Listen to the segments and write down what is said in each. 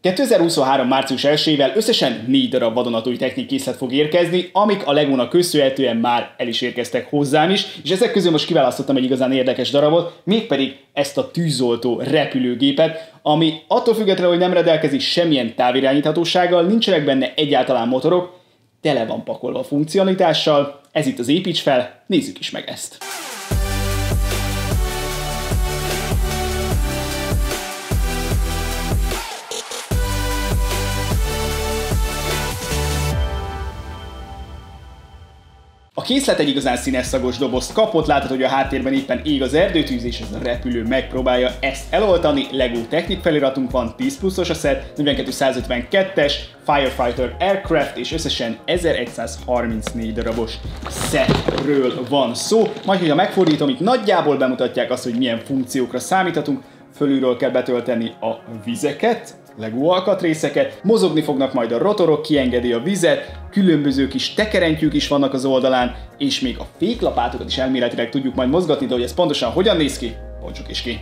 2023. március 1-ével összesen 4 darab vadonatúj technikészlet fog érkezni, amik a Legónak köszönhetően már el is érkeztek hozzám is, és ezek közül most kiválasztottam egy igazán érdekes darabot, mégpedig ezt a tűzoltó repülőgépet, ami attól függetlenül, hogy nem rendelkezik semmilyen távirányíthatósággal, nincsenek benne egyáltalán motorok, tele van pakolva funkcionalitással, ez itt az építs fel, nézzük is meg ezt. A készlet egy igazán színes szagos dobozt kapott, láthatod, hogy a háttérben éppen ég az erdőtűz, és ez a repülő megpróbálja ezt eloltani. Lego Technic feliratunk van, 10 pluszos a set, 4252-es, Firefighter Aircraft, és összesen 1134 darabos setről van szó. Majd, hogyha megfordítom, itt nagyjából bemutatják azt, hogy milyen funkciókra számíthatunk, fölülről kell betölteni a vizeket, Lego alkatrészeket, mozogni fognak majd a rotorok, kiengedi a vizet, különböző kis tekerentyűk is vannak az oldalán, és még a féklapátokat is elméletileg tudjuk majd mozgatni, de hogy ez pontosan hogyan néz ki, bontsuk is ki.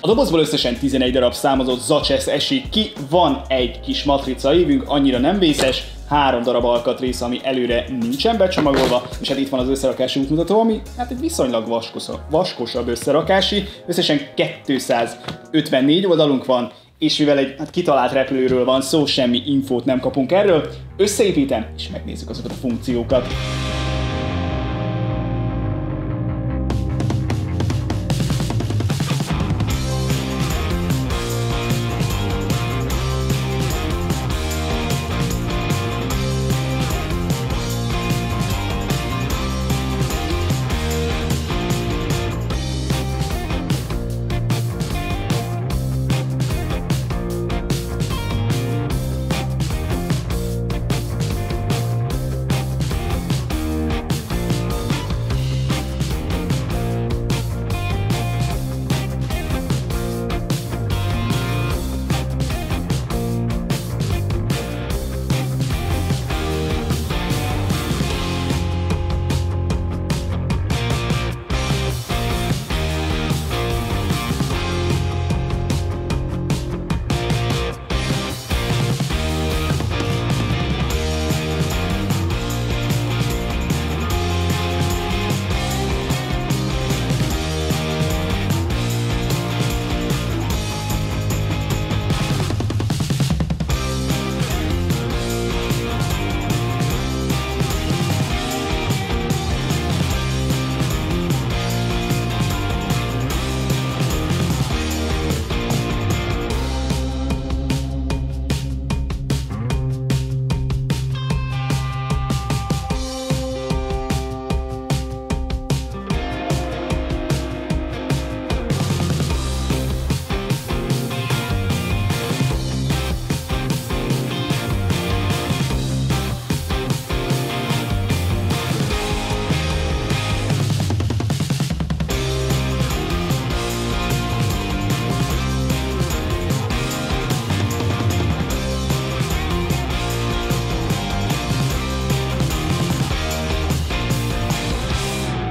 A dobozból összesen 11 darab számozott zacses esik ki, van egy kis matrica évünk, annyira nem vészes, három darab alkatrész, ami előre nincsen becsomagolva, és hát itt van az összerakási útmutató, ami hát egy viszonylag vaskosabb, vaskosabb összerakási, összesen 254 oldalunk van, és mivel egy hát kitalált repülőről van szó, semmi infót nem kapunk erről, összeépítem, és megnézzük azokat a funkciókat.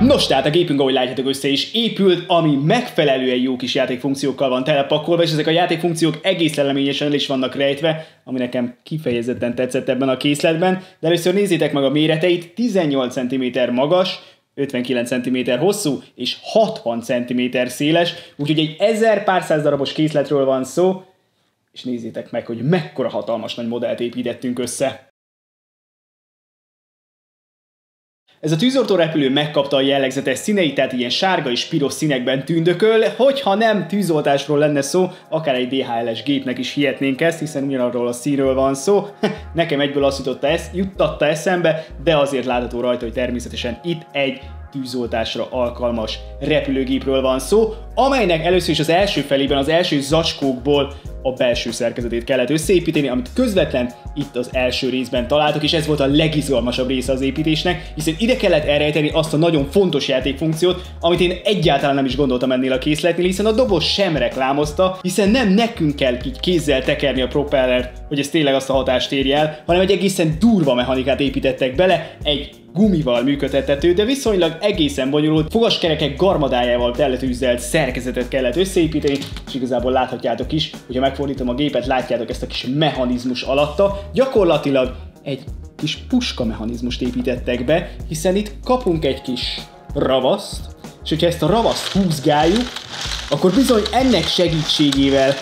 Nos, tehát a gépünk, ahogy látjátok, össze is épült, ami megfelelően jó kis játékfunkciókkal van telepakolva, és ezek a játékfunkciók egész leleményesen el is vannak rejtve, ami nekem kifejezetten tetszett ebben a készletben. De először nézzétek meg a méreteit, 18 cm magas, 59 cm hosszú és 60 cm széles, úgyhogy egy 1000 pár száz darabos készletről van szó, és nézzétek meg, hogy mekkora hatalmas nagy modellt építettünk össze. Ez a tűzoltó repülő megkapta a jellegzetes színeit, tehát ilyen sárga és piros színekben tündököl, hogyha nem tűzoltásról lenne szó, akár egy DHL-es gépnek is hihetnénk ezt, hiszen ugyanarról a színről van szó. Nekem egyből azt jutotta, esz, juttatta eszembe, de azért látható rajta, hogy természetesen itt egy tűzoltásra alkalmas repülőgépről van szó, amelynek először is az első felében az első zacskókból a belső szerkezetét kellett összeépíteni, amit közvetlen itt az első részben találtak, és ez volt a legizgalmasabb része az építésnek, hiszen ide kellett elrejteni azt a nagyon fontos játékfunkciót, amit én egyáltalán nem is gondoltam ennél a készletnél, hiszen a doboz sem reklámozta, hiszen nem nekünk kell így kézzel tekerni a propellert, hogy ez tényleg azt a hatást érje el, hanem egy egészen durva mechanikát építettek bele, egy gumival működtethető, de viszonylag egészen bonyolult fogaskerekek garmadájával teletűzelt szerkezetet kellett összeépíteni, és igazából láthatjátok is, hogyha megfordítom a gépet, látjátok ezt a kis mechanizmus alatta. Gyakorlatilag egy kis puska mechanizmust építettek be, hiszen itt kapunk egy kis ravaszt, és hogyha ezt a ravaszt húzgáljuk, akkor bizony ennek segítségével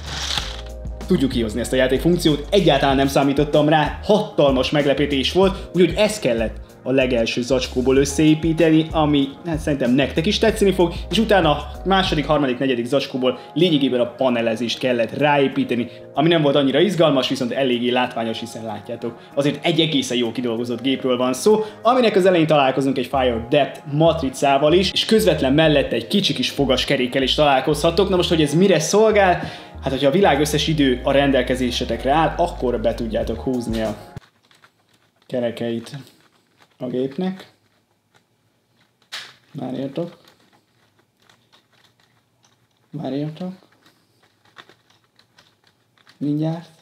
tudjuk kihozni ezt a játékfunkciót. Egyáltalán nem számítottam rá, hatalmas meglepetés volt, úgyhogy ez kellett a legelső zacskóból összeépíteni, ami hát szerintem nektek is tetszeni fog, és utána a második, harmadik, negyedik zacskóból lényegében a panelezést kellett ráépíteni, ami nem volt annyira izgalmas, viszont eléggé látványos, hiszen látjátok. Azért egy egészen jó kidolgozott gépről van szó, aminek az elején találkozunk egy Fire Depth matricával is, és közvetlen mellette egy kicsi kis fogaskerékkel is találkozhatok. Na most, hogy ez mire szolgál, hát hogyha a világ összes idő a rendelkezésetekre áll, akkor be tudjátok húzni a kerekeit a gépnek. Várjatok. Várjatok. Mindjárt.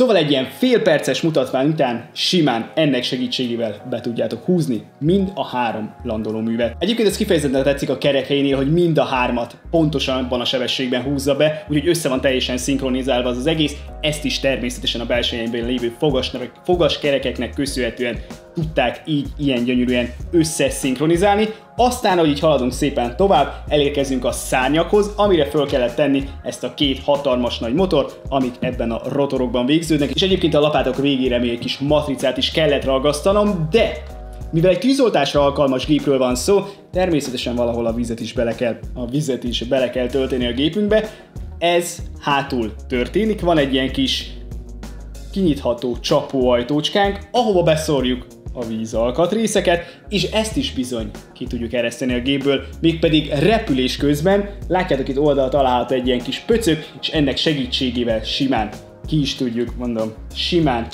Szóval egy ilyen fél perces mutatvány után simán ennek segítségével be tudjátok húzni mind a három landoló művet. Egyébként ez kifejezetten tetszik a kerekeinél, hogy mind a hármat pontosan abban a sebességben húzza be, úgyhogy össze van teljesen szinkronizálva az, az egész, ezt is természetesen a belsejében lévő fogas kerekeknek köszönhetően tudták így ilyen gyönyörűen összeszinkronizálni. Aztán, ahogy így haladunk szépen tovább, elérkezünk a szárnyakhoz, amire föl kellett tenni ezt a két hatalmas nagy motor, amik ebben a rotorokban végződnek, és egyébként a lapátok végére még egy kis matricát is kellett ragasztanom, de mivel egy tűzoltásra alkalmas gépről van szó, természetesen valahol a vizet is bele kell, a vizet is bele kell tölteni a gépünkbe. Ez hátul történik, van egy ilyen kis kinyitható csapóajtócskánk, ahova beszorjuk a víz alkatrészeket, és ezt is bizony ki tudjuk ereszteni a gépből, mégpedig repülés közben, látjátok itt oldalt található egy ilyen kis pöcök, és ennek segítségével simán ki is tudjuk, mondom, simán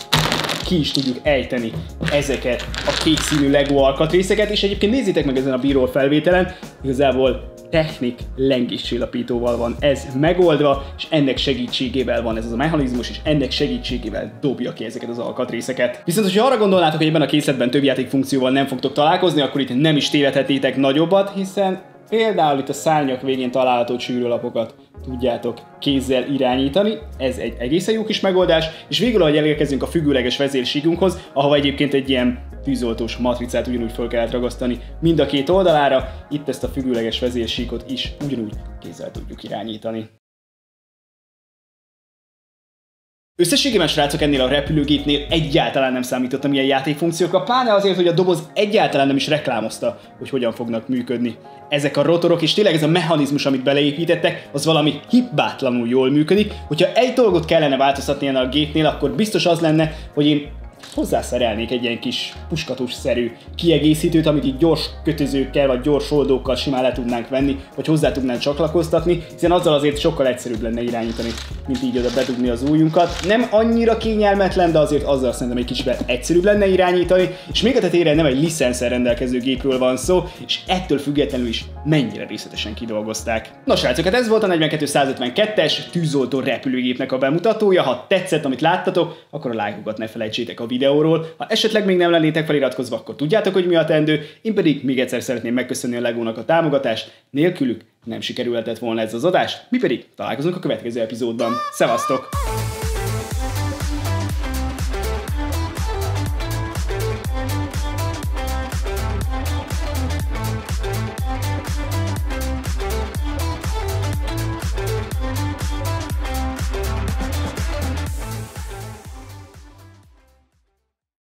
ki is tudjuk ejteni ezeket a kék színű Lego alkatrészeket, és egyébként nézzétek meg ezen a bíró felvételen, igazából technik lengéscsillapítóval van ez megoldva, és ennek segítségével van ez az a mechanizmus, és ennek segítségével dobja ki ezeket az alkatrészeket. Viszont, ha arra gondolnátok, hogy ebben a készletben több játékfunkcióval nem fogtok találkozni, akkor itt nem is tévedhetétek nagyobbat, hiszen például itt a szárnyak végén található csűrőlapokat tudjátok kézzel irányítani, ez egy egészen jó kis megoldás, és végül, ahogy elérkezünk a függőleges vezérsíkunkhoz, ahova egyébként egy ilyen tűzoltós matricát ugyanúgy fel kellett ragasztani mind a két oldalára, itt ezt a függőleges vezérsíkot is ugyanúgy kézzel tudjuk irányítani. Összességében srácok ennél a repülőgépnél egyáltalán nem számítottam ilyen játékfunkciókra, pláne azért, hogy a doboz egyáltalán nem is reklámozta, hogy hogyan fognak működni. Ezek a rotorok és tényleg ez a mechanizmus, amit beleépítettek, az valami hibátlanul jól működik. Hogyha egy dolgot kellene változtatni a gépnél, akkor biztos az lenne, hogy én hozzászerelnék egy ilyen kis puskatus-szerű kiegészítőt, amit így gyors kötözőkkel vagy gyors oldókkal simán le tudnánk venni, vagy hozzá tudnánk csatlakoztatni, hiszen azzal azért sokkal egyszerűbb lenne irányítani, mint így oda bedugni az ujjunkat. Nem annyira kényelmetlen, de azért azzal szerintem egy kicsit egyszerűbb lenne irányítani, és még a tetére nem egy licenszer rendelkező gépről van szó, és ettől függetlenül is mennyire részletesen kidolgozták. Nos srácok, hát ez volt a 42152-es tűzoltó repülőgépnek a bemutatója. Ha tetszett, amit láttatok, akkor a lájkokat ne felejtsétek a videót videóról. Ha esetleg még nem lennétek feliratkozva, akkor tudjátok, hogy mi a tendő. Én pedig még egyszer szeretném megköszönni a Legónak a támogatást. Nélkülük nem sikerülhetett volna ez az adás, mi pedig találkozunk a következő epizódban. Szevasztok!